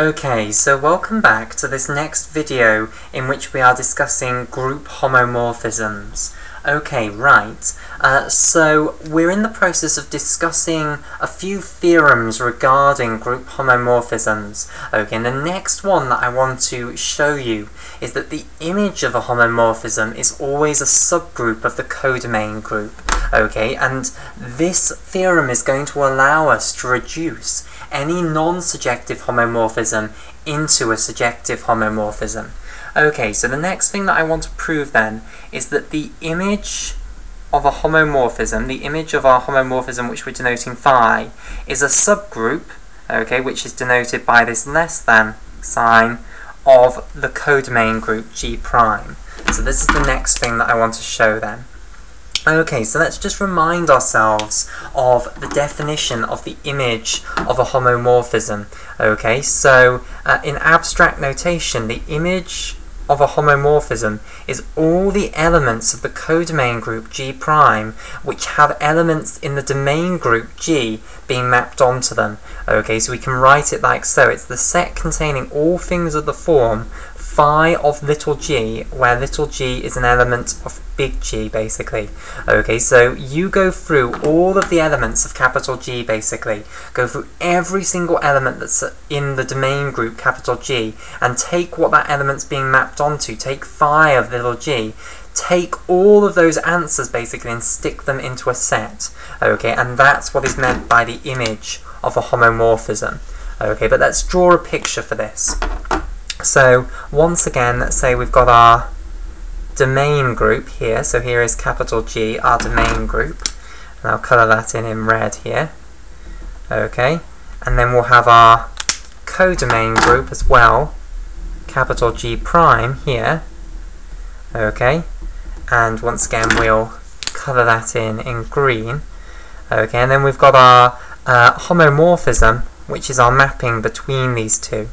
Okay, so welcome back to this next video in which we are discussing group homomorphisms. Okay, right. Uh, so we're in the process of discussing a few theorems regarding group homomorphisms. Okay, and the next one that I want to show you is that the image of a homomorphism is always a subgroup of the codomain group. Okay, and this theorem is going to allow us to reduce any non-surjective homomorphism into a surjective homomorphism. Okay, so the next thing that I want to prove then is that the image of a homomorphism, the image of our homomorphism which we're denoting phi, is a subgroup, okay, which is denoted by this less than sign of the codomain group G prime. So this is the next thing that I want to show then. Okay, so let's just remind ourselves of the definition of the image of a homomorphism. Okay, so uh, in abstract notation, the image of a homomorphism is all the elements of the codomain group G prime which have elements in the domain group G being mapped onto them. Okay, so we can write it like so. It's the set containing all things of the form phi of little g, where little g is an element of big G, basically. Okay, so you go through all of the elements of capital G, basically. Go through every single element that's in the domain group capital G, and take what that element's being mapped onto. Take phi of little g, take all of those answers, basically, and stick them into a set. Okay, and that's what is meant by the image of a homomorphism. Okay, but let's draw a picture for this. So once again, let's say we've got our domain group here. So here is capital G, our domain group. And I'll colour that in in red here. Okay, and then we'll have our codomain group as well, capital G prime here. Okay, and once again we'll colour that in in green. Okay, and then we've got our uh, homomorphism, which is our mapping between these two.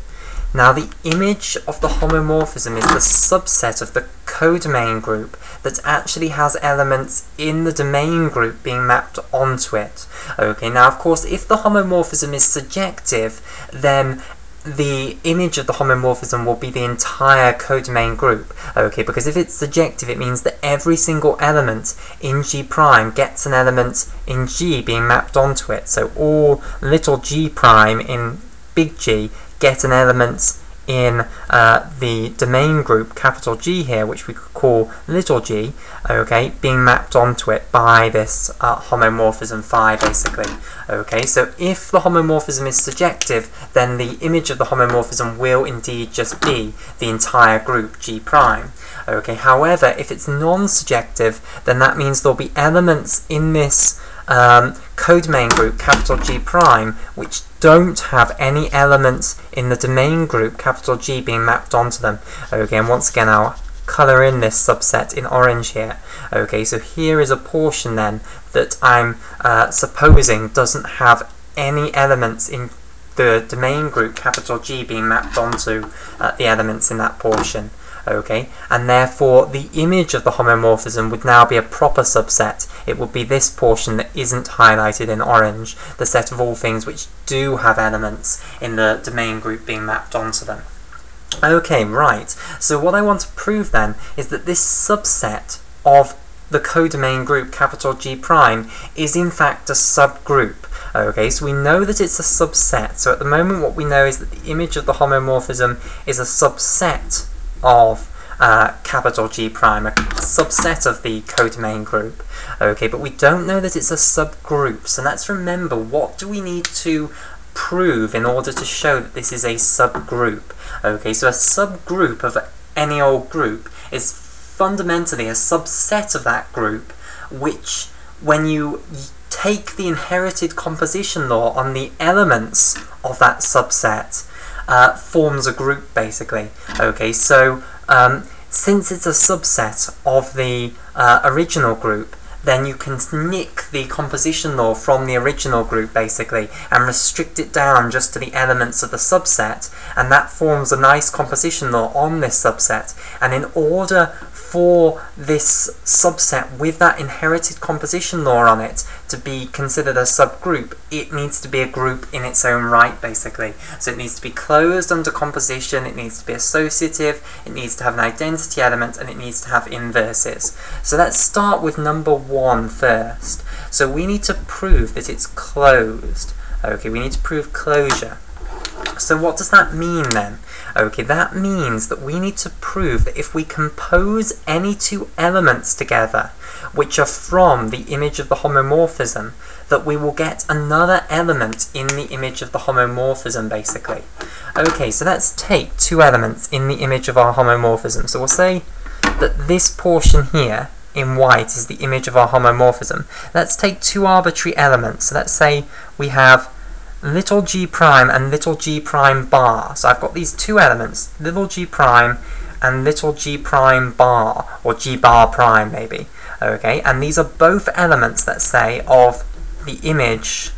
Now the image of the homomorphism is the subset of the codomain group that actually has elements in the domain group being mapped onto it. Okay, now of course if the homomorphism is surjective, then the image of the homomorphism will be the entire codomain group. Okay, because if it's surjective, it means that every single element in G prime gets an element in G being mapped onto it. So all little G prime in big G get an element in uh, the domain group capital G here, which we could call little g, okay, being mapped onto it by this uh, homomorphism phi, basically. Okay, so if the homomorphism is surjective, then the image of the homomorphism will indeed just be the entire group G prime. Okay, however, if it's non-surjective, then that means there'll be elements in this um, codomain group, capital G prime, which don't have any elements in the domain group, capital G, being mapped onto them. Okay, and once again, I'll colour in this subset in orange here. Okay, so here is a portion then that I'm uh, supposing doesn't have any elements in the domain group, capital G, being mapped onto uh, the elements in that portion okay, and therefore the image of the homomorphism would now be a proper subset. It would be this portion that isn't highlighted in orange, the set of all things which do have elements in the domain group being mapped onto them. Okay, right, so what I want to prove then is that this subset of the codomain group capital G prime is in fact a subgroup. Okay, so we know that it's a subset. So at the moment what we know is that the image of the homomorphism is a subset of uh, capital G prime, a subset of the codomain group. Okay, but we don't know that it's a subgroup, so let's remember what do we need to prove in order to show that this is a subgroup. Okay, so a subgroup of any old group is fundamentally a subset of that group which, when you take the inherited composition law on the elements of that subset, uh, forms a group basically. Okay, so um, since it's a subset of the uh, original group, then you can nick the composition law from the original group basically and restrict it down just to the elements of the subset and that forms a nice composition law on this subset. And in order for this subset with that inherited composition law on it to be considered a subgroup, it needs to be a group in its own right, basically. So it needs to be closed under composition, it needs to be associative, it needs to have an identity element, and it needs to have inverses. So let's start with number one first. So we need to prove that it's closed. Okay, we need to prove closure. So what does that mean then? Okay, that means that we need to prove that if we compose any two elements together, which are from the image of the homomorphism, that we will get another element in the image of the homomorphism, basically. Okay, so let's take two elements in the image of our homomorphism. So we'll say that this portion here in white is the image of our homomorphism. Let's take two arbitrary elements. So let's say we have little g prime and little g prime bar. So I've got these two elements, little g prime and little g prime bar, or g bar prime maybe. Okay, and these are both elements, let's say, of the image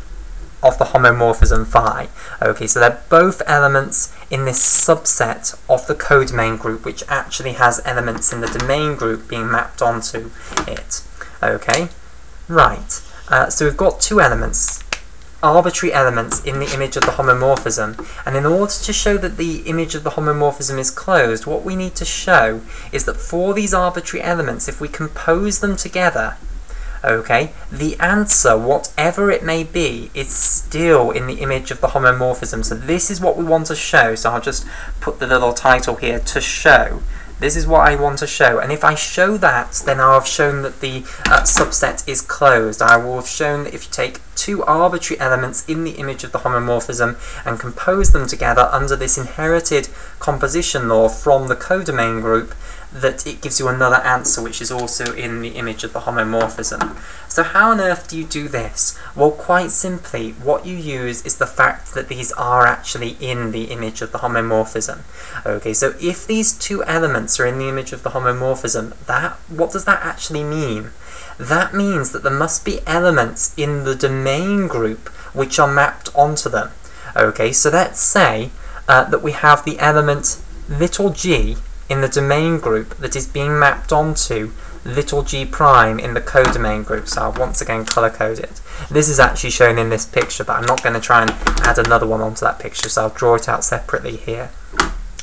of the homomorphism phi. Okay, so they're both elements in this subset of the codomain group, which actually has elements in the domain group being mapped onto it. Okay, right. Uh, so we've got two elements arbitrary elements in the image of the homomorphism. And in order to show that the image of the homomorphism is closed, what we need to show is that for these arbitrary elements, if we compose them together, okay, the answer, whatever it may be, is still in the image of the homomorphism. So this is what we want to show. So I'll just put the little title here, to show. This is what I want to show, and if I show that, then I'll have shown that the uh, subset is closed. I will have shown that if you take two arbitrary elements in the image of the homomorphism and compose them together under this inherited composition law from the codomain group, that it gives you another answer which is also in the image of the homomorphism. So how on earth do you do this? Well, quite simply, what you use is the fact that these are actually in the image of the homomorphism. Okay, so if these two elements are in the image of the homomorphism, that what does that actually mean? That means that there must be elements in the domain group which are mapped onto them. Okay, so let's say uh, that we have the element little g in the domain group that is being mapped onto little g prime in the codomain group. So I'll once again color code it. This is actually shown in this picture, but I'm not going to try and add another one onto that picture, so I'll draw it out separately here.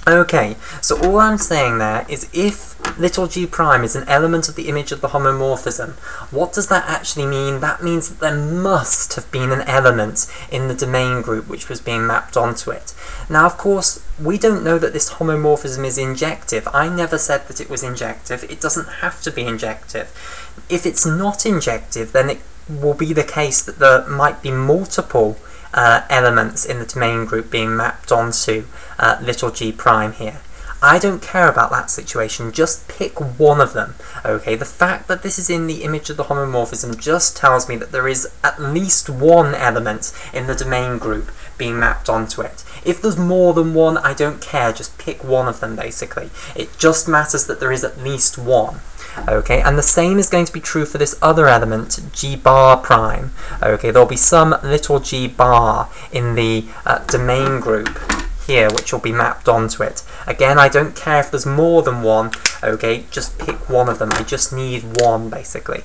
Okay, so all I'm saying there is if little g prime is an element of the image of the homomorphism, what does that actually mean? That means that there must have been an element in the domain group which was being mapped onto it. Now, of course, we don't know that this homomorphism is injective. I never said that it was injective. It doesn't have to be injective. If it's not injective, then it will be the case that there might be multiple uh, elements in the domain group being mapped onto uh, little g prime here. I don't care about that situation, just pick one of them. Okay, the fact that this is in the image of the homomorphism just tells me that there is at least one element in the domain group being mapped onto it. If there's more than one, I don't care, just pick one of them basically. It just matters that there is at least one. Okay, and the same is going to be true for this other element, g bar prime. Okay, there'll be some little g bar in the uh, domain group here which will be mapped onto it. Again, I don't care if there's more than one, okay, just pick one of them. I just need one, basically.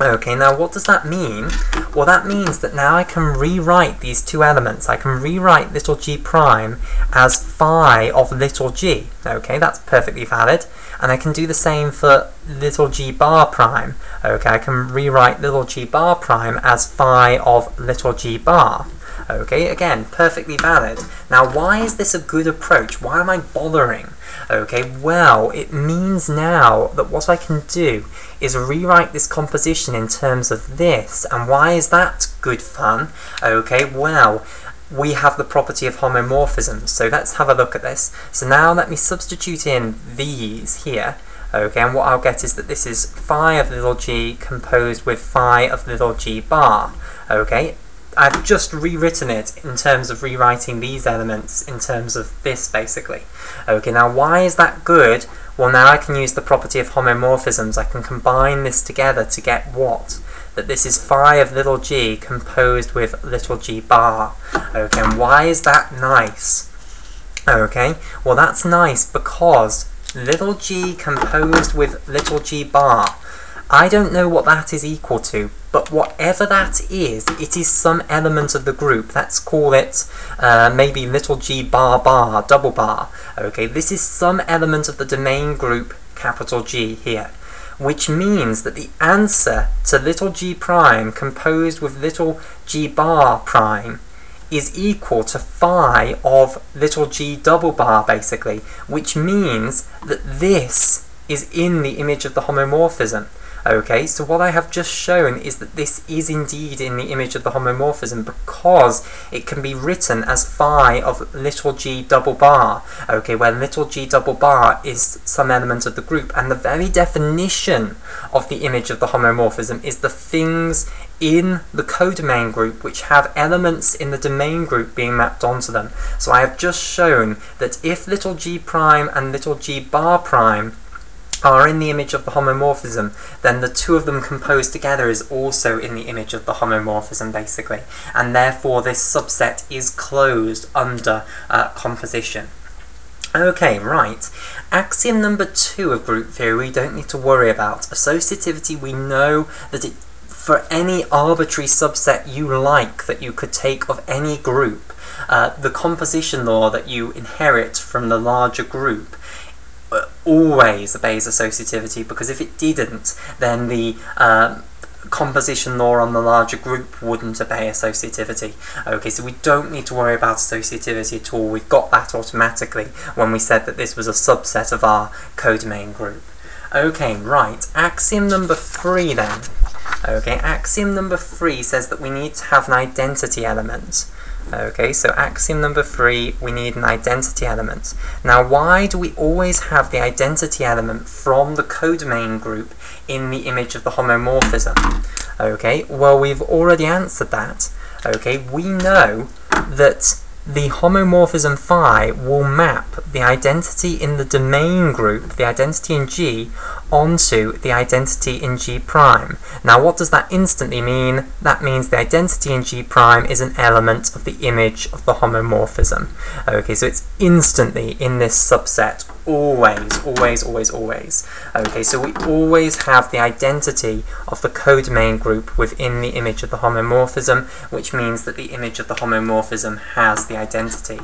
Okay, now what does that mean? Well, that means that now I can rewrite these two elements. I can rewrite little g prime as phi of little g. Okay, that's perfectly valid. And I can do the same for little g bar prime. Okay, I can rewrite little g bar prime as phi of little g bar. Okay, again, perfectly valid. Now, why is this a good approach? Why am I bothering? Okay, well, it means now that what I can do is rewrite this composition in terms of this. And why is that good fun? Okay, well, we have the property of homomorphism. So let's have a look at this. So now let me substitute in these here. Okay, and what I'll get is that this is phi of little g composed with phi of little g bar. Okay, I've just rewritten it in terms of rewriting these elements in terms of this, basically. Okay, now why is that good? Well, now I can use the property of homomorphisms. I can combine this together to get what? That this is phi of little g composed with little g bar. Okay, and why is that nice? Okay, well that's nice because little g composed with little g bar. I don't know what that is equal to, but whatever that is, it is some element of the group. Let's call it uh, maybe little g bar bar, double bar. Okay, this is some element of the domain group capital G here, which means that the answer to little g prime composed with little g bar prime is equal to phi of little g double bar, basically, which means that this is in the image of the homomorphism. Okay, so what I have just shown is that this is indeed in the image of the homomorphism because it can be written as phi of little g double bar, okay, where little g double bar is some element of the group, and the very definition of the image of the homomorphism is the things in the codomain group which have elements in the domain group being mapped onto them. So I have just shown that if little g prime and little g bar prime are in the image of the homomorphism, then the two of them composed together is also in the image of the homomorphism, basically. And therefore this subset is closed under uh, composition. Okay, right. Axiom number two of group theory we don't need to worry about. Associativity, we know that it, for any arbitrary subset you like that you could take of any group, uh, the composition law that you inherit from the larger group always obeys associativity because if it didn't, then the um, composition law on the larger group wouldn't obey associativity. Okay, so we don't need to worry about associativity at all. We've got that automatically when we said that this was a subset of our codomain group. Okay, right. Axiom number three then. Okay, axiom number three says that we need to have an identity element. Okay, so axiom number three, we need an identity element. Now, why do we always have the identity element from the codomain group in the image of the homomorphism? Okay, well, we've already answered that. Okay, we know that the homomorphism phi will map the identity in the domain group, the identity in G, onto the identity in G prime. Now what does that instantly mean? That means the identity in G prime is an element of the image of the homomorphism. Okay, so it's instantly in this subset, always, always, always, always. Okay, so we always have the identity of the codomain group within the image of the homomorphism, which means that the image of the homomorphism has the identity.